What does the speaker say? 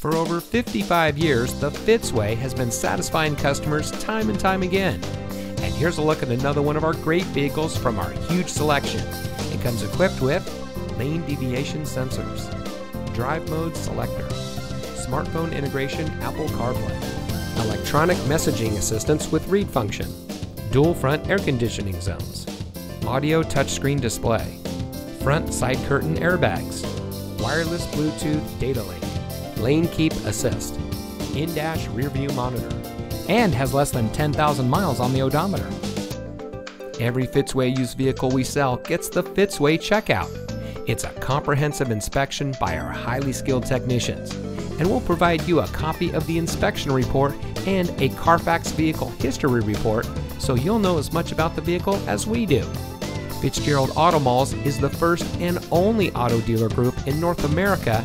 For over 55 years, the Fitzway has been satisfying customers time and time again. And here's a look at another one of our great vehicles from our huge selection. It comes equipped with lane deviation sensors, drive mode selector, smartphone integration Apple CarPlay, electronic messaging assistance with read function, dual front air conditioning zones, audio touchscreen display, front side curtain airbags, wireless Bluetooth data link, lane keep assist, in-dash rear view monitor, and has less than 10,000 miles on the odometer. Every Fitzway used vehicle we sell gets the Fitzway checkout. It's a comprehensive inspection by our highly skilled technicians, and we'll provide you a copy of the inspection report and a Carfax vehicle history report so you'll know as much about the vehicle as we do. Fitzgerald Auto Malls is the first and only auto dealer group in North America